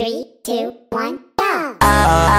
Three, two, one, go! Uh,